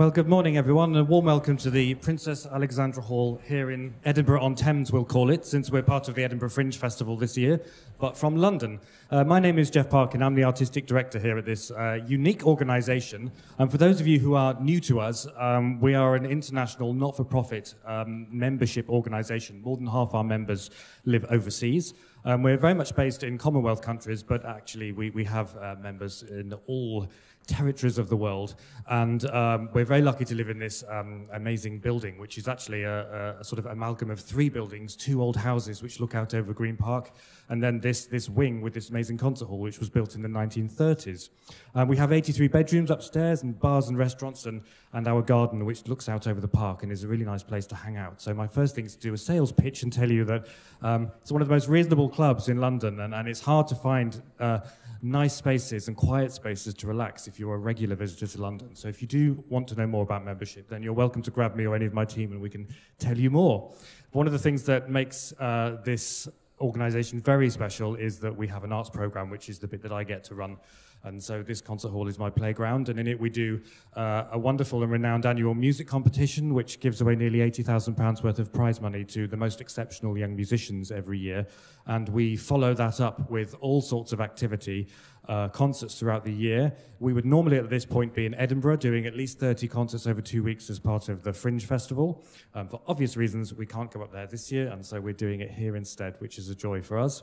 Well, good morning, everyone, and a warm welcome to the Princess Alexandra Hall here in Edinburgh on Thames, we'll call it, since we're part of the Edinburgh Fringe Festival this year, but from London. Uh, my name is Geoff Parkin. I'm the artistic director here at this uh, unique organisation. And for those of you who are new to us, um, we are an international not for profit um, membership organisation. More than half our members live overseas. Um, we're very much based in Commonwealth countries, but actually we, we have uh, members in all territories of the world. And um, we're very lucky to live in this um, amazing building, which is actually a, a, sort of amalgam of three buildings, two old houses which look out over Green Park, and then this, this wing with this amazing concert hall, which was built in the 1930s. Um, we have 83 bedrooms upstairs and bars and restaurants and, and our garden, which looks out over the park and is a really nice place to hang out. So my first thing is to do a sales pitch and tell you that um, it's one of the most reasonable clubs in London, and, and it's hard to find uh, nice spaces and quiet spaces to relax if you're a regular visitor to London. So if you do want to know more about membership, then you're welcome to grab me or any of my team and we can tell you more. One of the things that makes uh, this organization very special is that we have an arts program, which is the bit that I get to run. And so this concert hall is my playground, and in it we do uh, a wonderful and renowned annual music competition, which gives away nearly £80,000 worth of prize money to the most exceptional young musicians every year. And we follow that up with all sorts of activity, uh, concerts throughout the year. We would normally at this point be in Edinburgh doing at least 30 concerts over two weeks as part of the Fringe Festival. Um, for obvious reasons, we can't go up there this year, and so we're doing it here instead, which is a joy for us.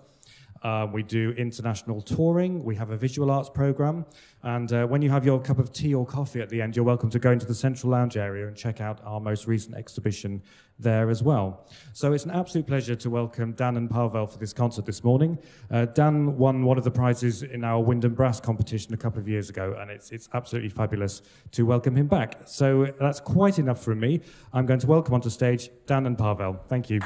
Uh, we do international touring. We have a visual arts program. And uh, when you have your cup of tea or coffee at the end, you're welcome to go into the central lounge area and check out our most recent exhibition there as well. So it's an absolute pleasure to welcome Dan and Pavel for this concert this morning. Uh, Dan won one of the prizes in our Wind and Brass competition a couple of years ago, and it's, it's absolutely fabulous to welcome him back. So that's quite enough from me. I'm going to welcome onto stage Dan and Pavel. Thank you.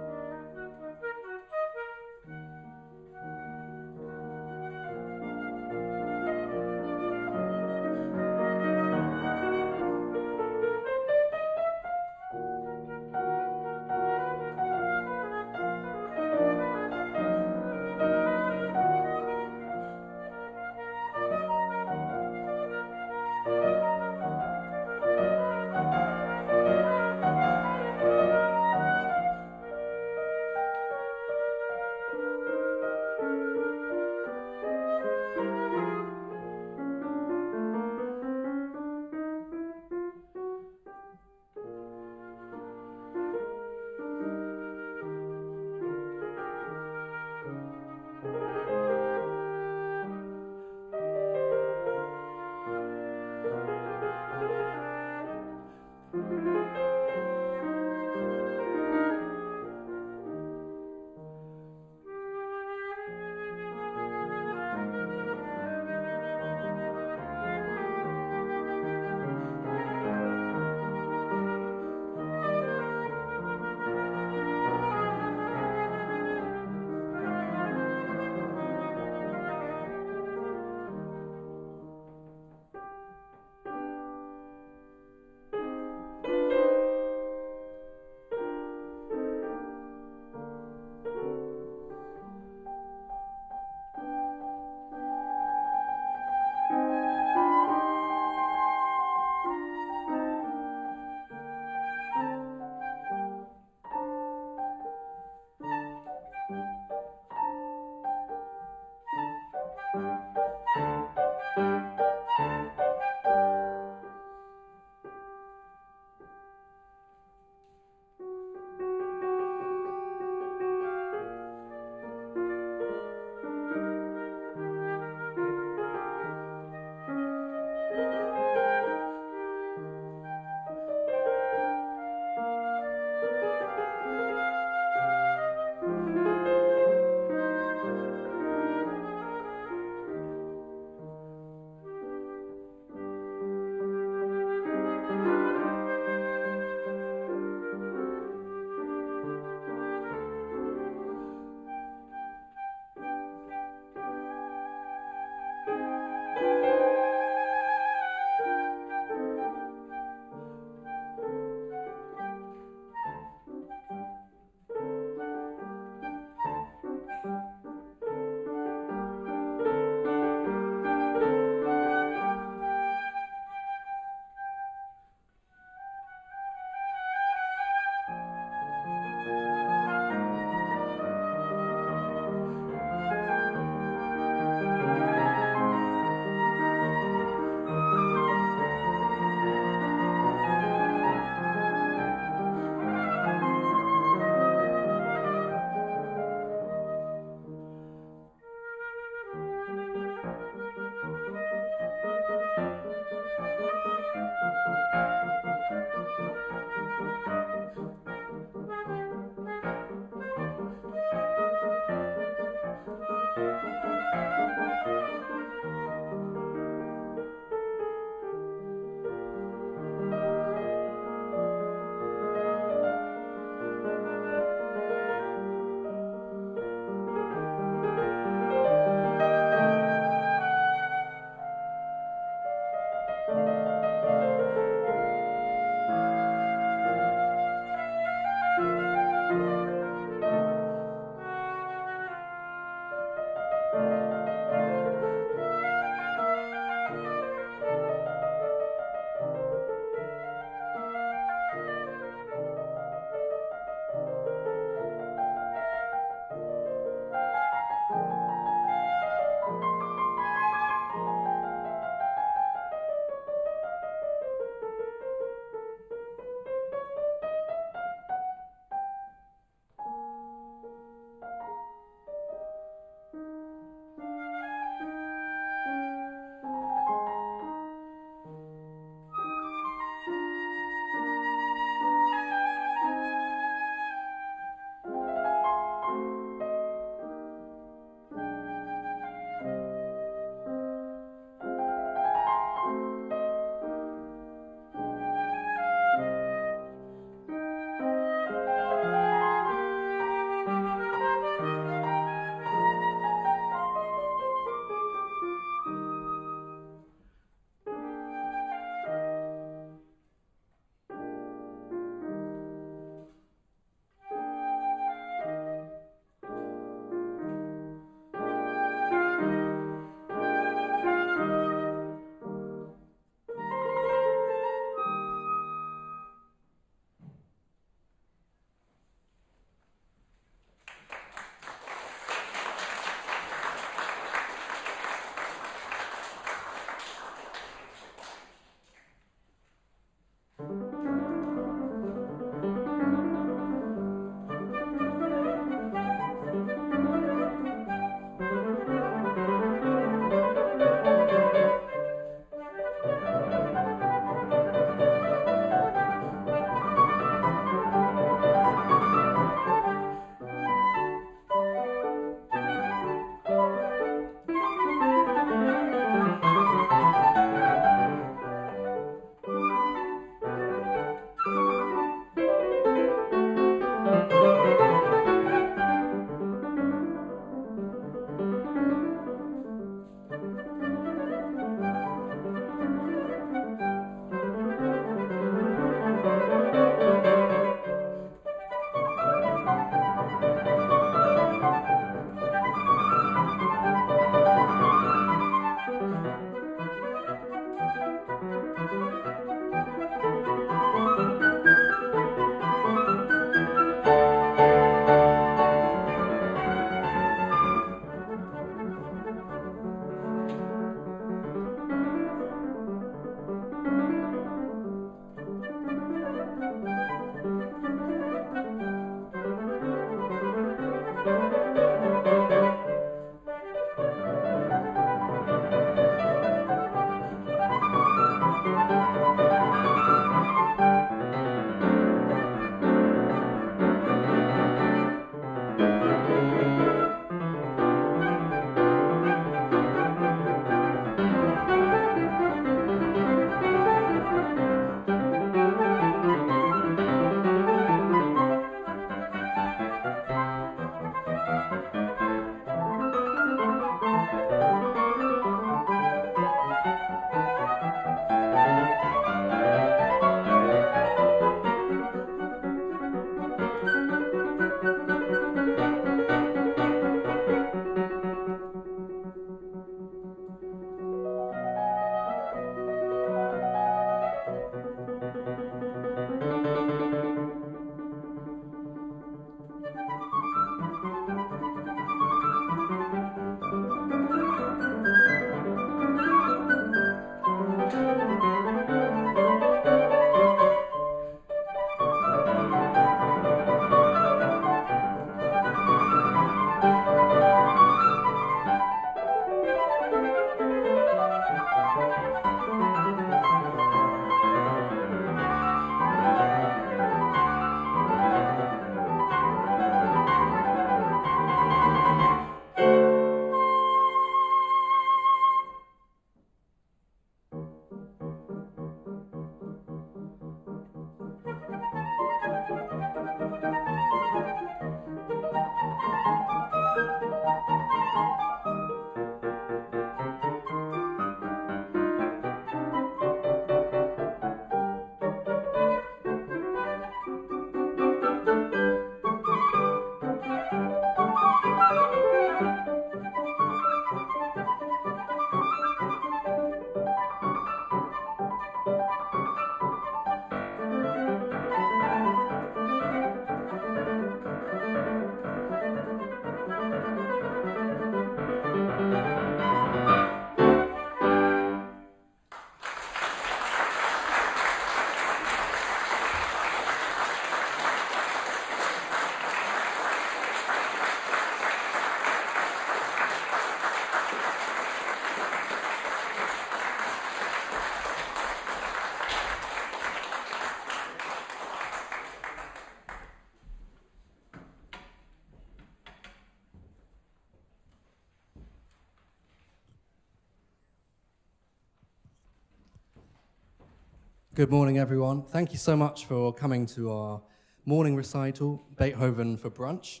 Good morning, everyone. Thank you so much for coming to our morning recital, Beethoven for Brunch.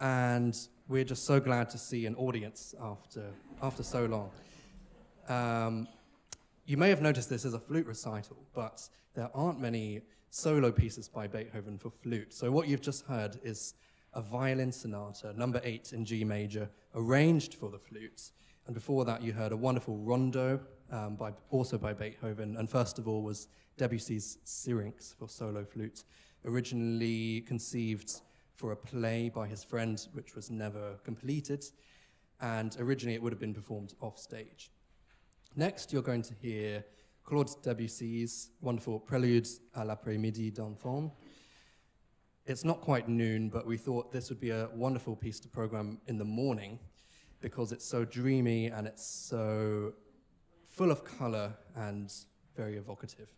And we're just so glad to see an audience after, after so long. Um, you may have noticed this as a flute recital, but there aren't many solo pieces by Beethoven for flute. So what you've just heard is a violin sonata, number eight in G major, arranged for the flute. And before that, you heard a wonderful rondo, um, by, also by Beethoven. And first of all was Debussy's Syrinx for solo flute, originally conceived for a play by his friend, which was never completed. And originally it would have been performed off stage. Next, you're going to hear Claude Debussy's wonderful Prelude à l'après-midi d'un faune. It's not quite noon, but we thought this would be a wonderful piece to program in the morning because it's so dreamy and it's so full of color and very evocative.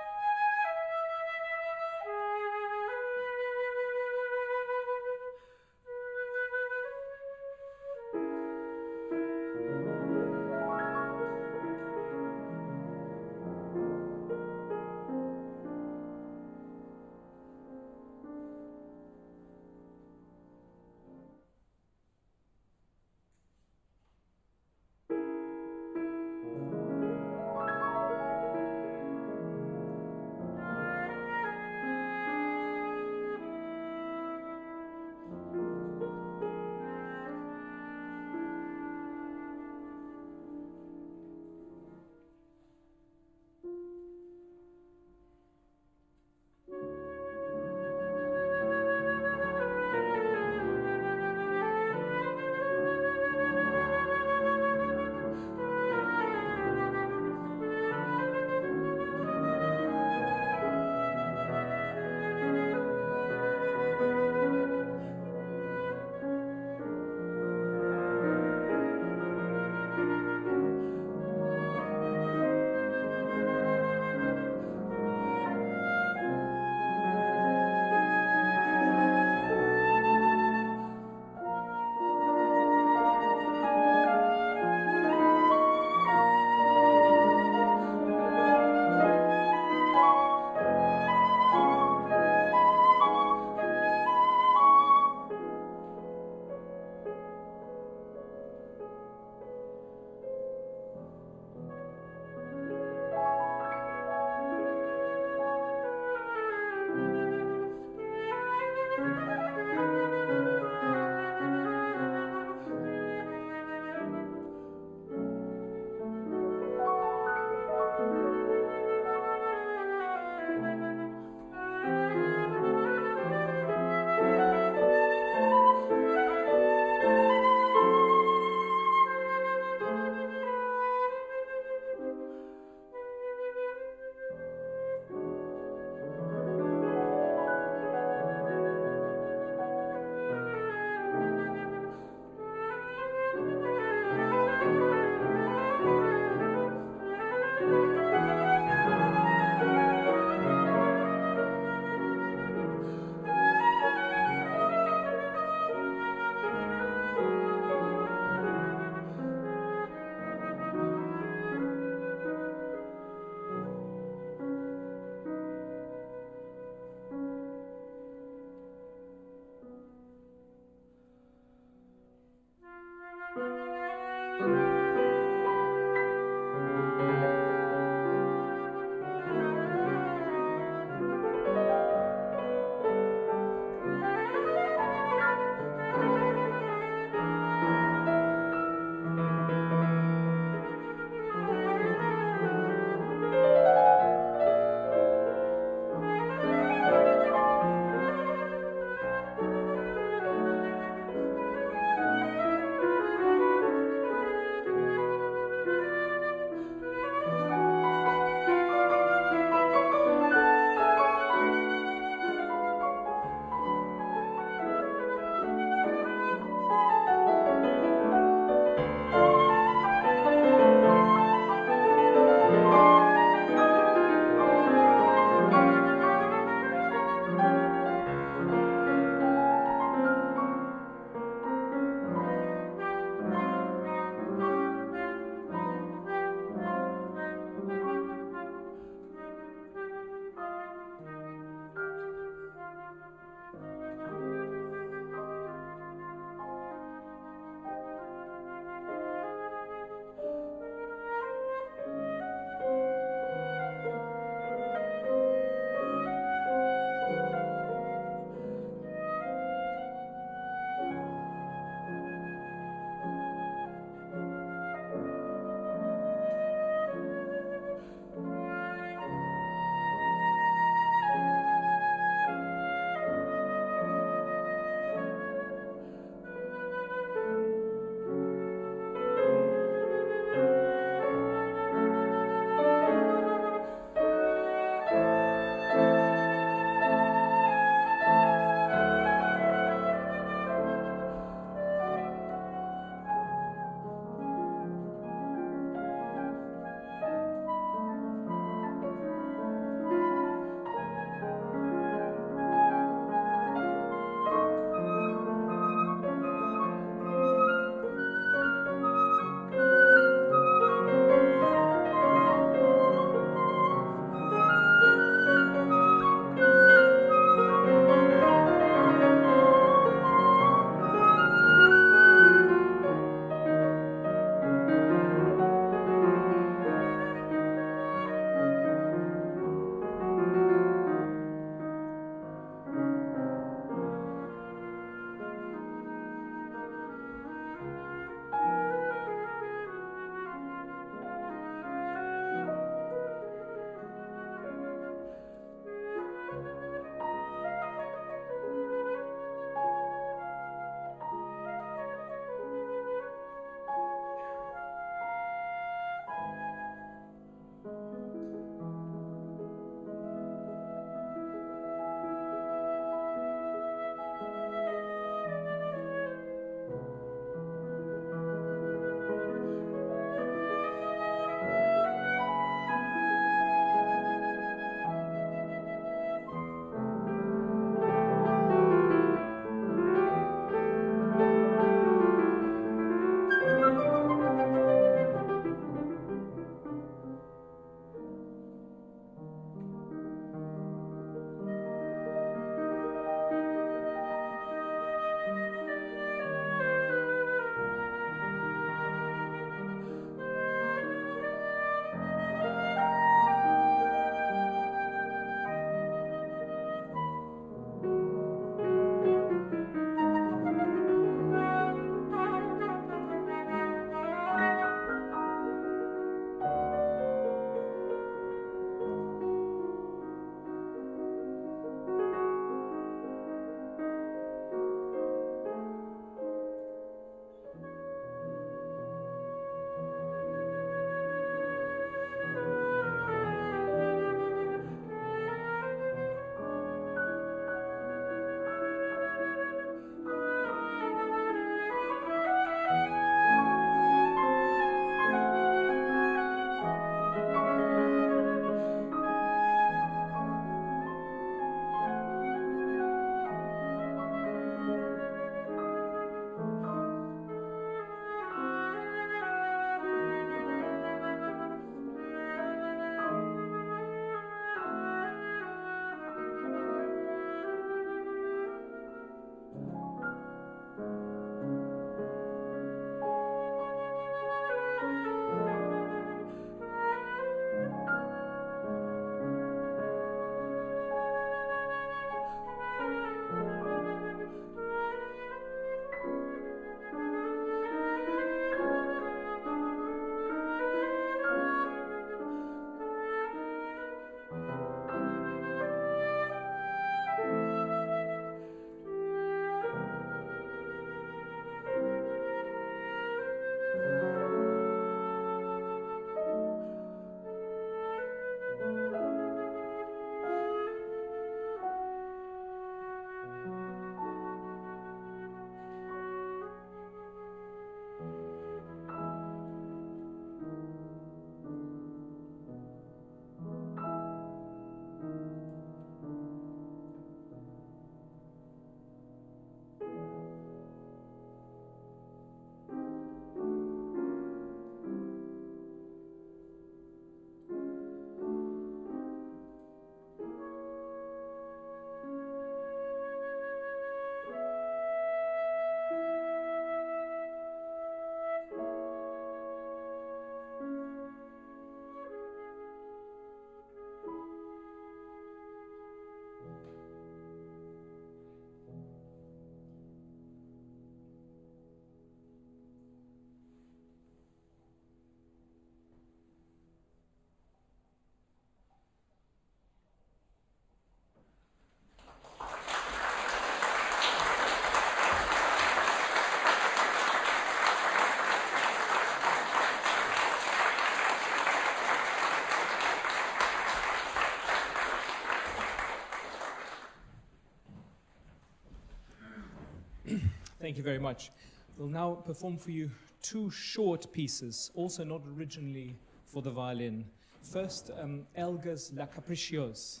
Thank you very much. We'll now perform for you two short pieces, also not originally for the violin. First, um, Elgar's La Capricieuse.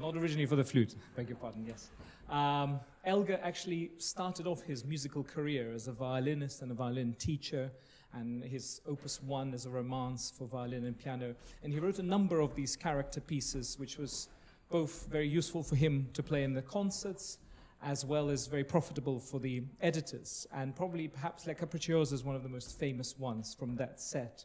Not originally for the flute, beg your pardon, yes. Um, Elgar actually started off his musical career as a violinist and a violin teacher, and his opus one is a romance for violin and piano. And he wrote a number of these character pieces, which was both very useful for him to play in the concerts, as well as very profitable for the editors. And probably, perhaps, La Capricciosa is one of the most famous ones from that set.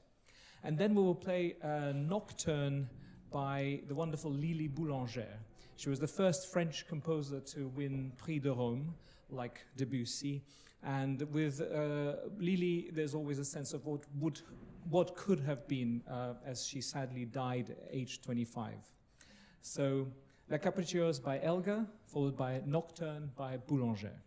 And then we will play a nocturne by the wonderful Lili Boulanger. She was the first French composer to win Prix de Rome, like Debussy. And with uh, Lili, there's always a sense of what would, what could have been, uh, as she sadly died aged 25. So, La Capricciosa by Elgar, followed by Nocturne by Boulanger.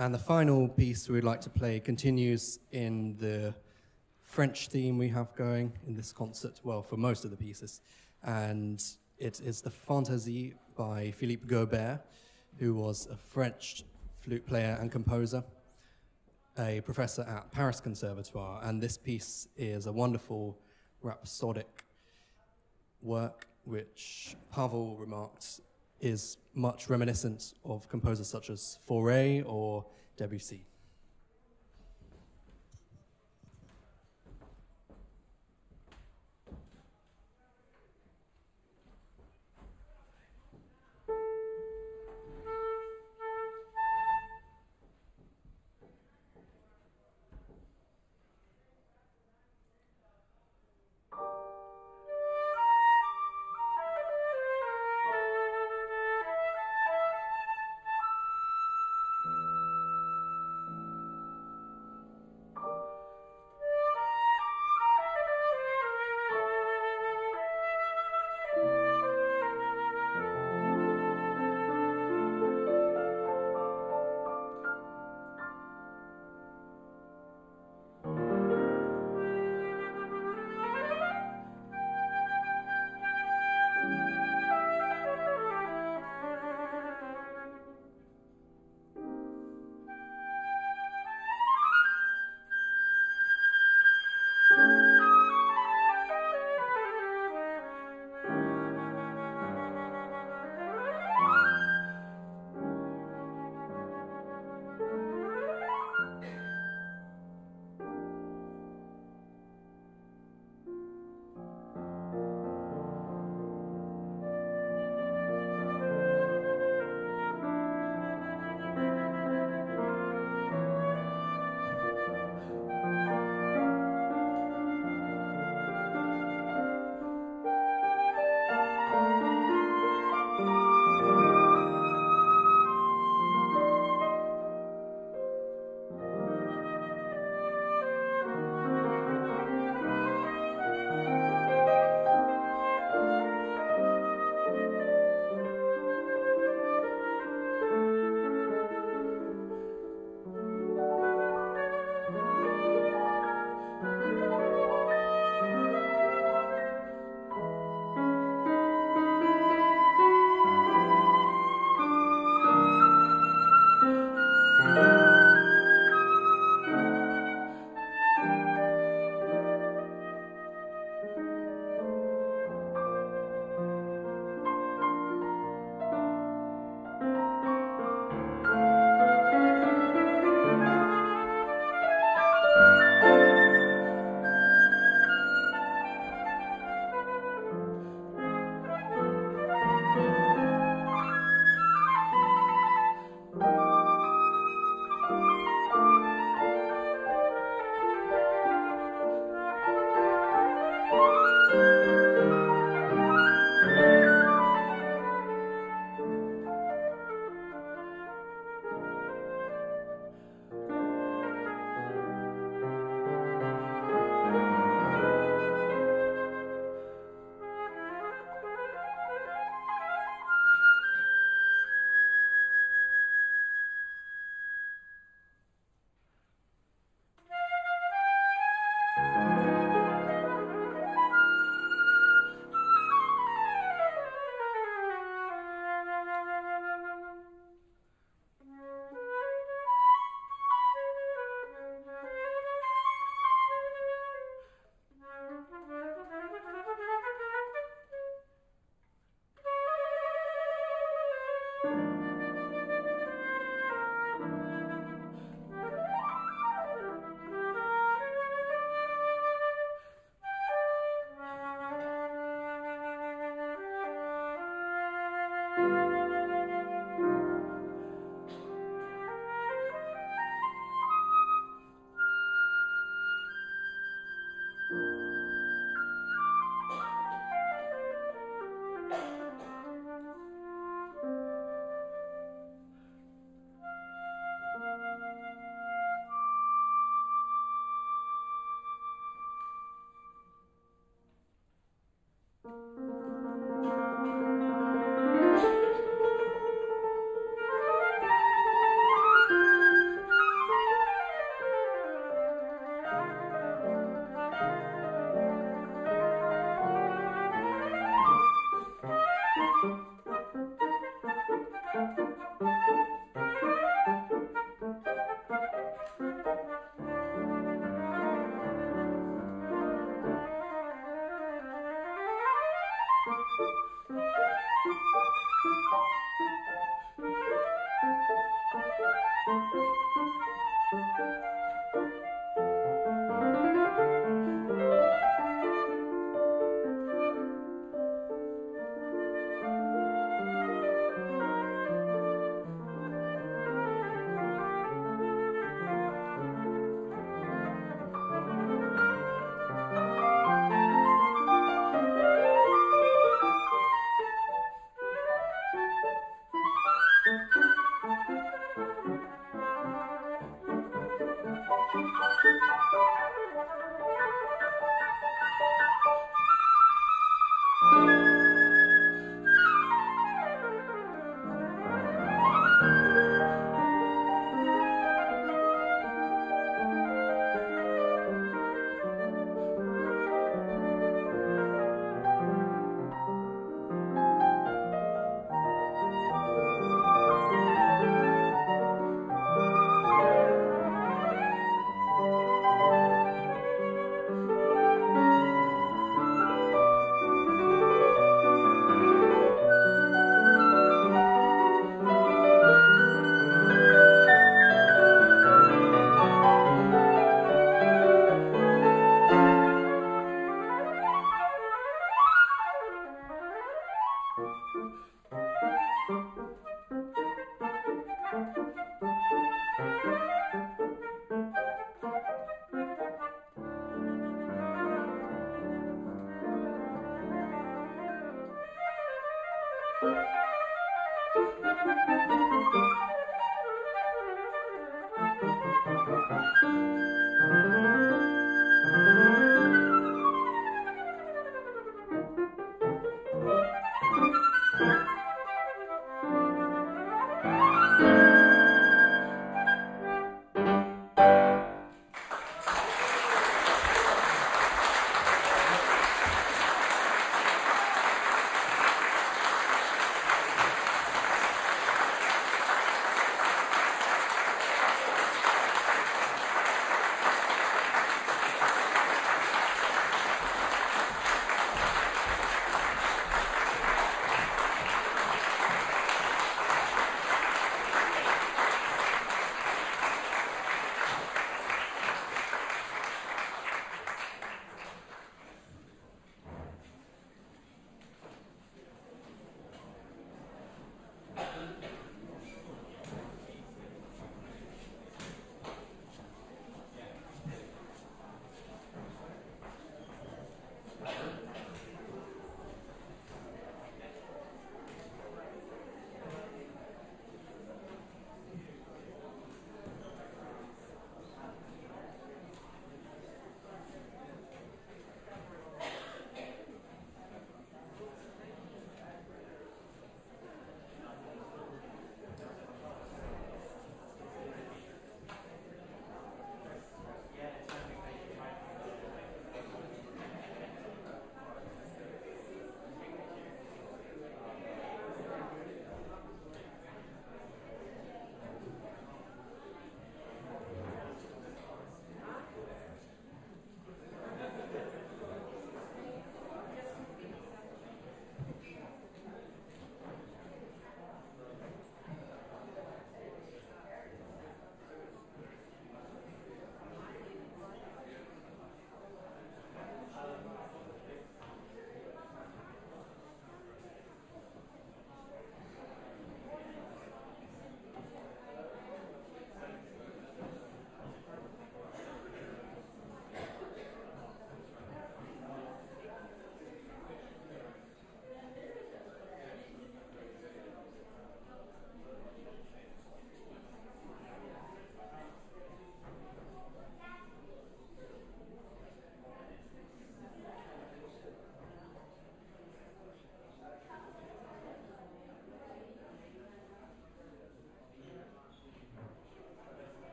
And the final piece we'd like to play continues in the French theme we have going in this concert, well, for most of the pieces. And it is the Fantaisie by Philippe Gaubert, who was a French flute player and composer, a professor at Paris Conservatoire. And this piece is a wonderful rhapsodic work, which Pavel remarked is much reminiscent of composers such as Fauré or Debussy.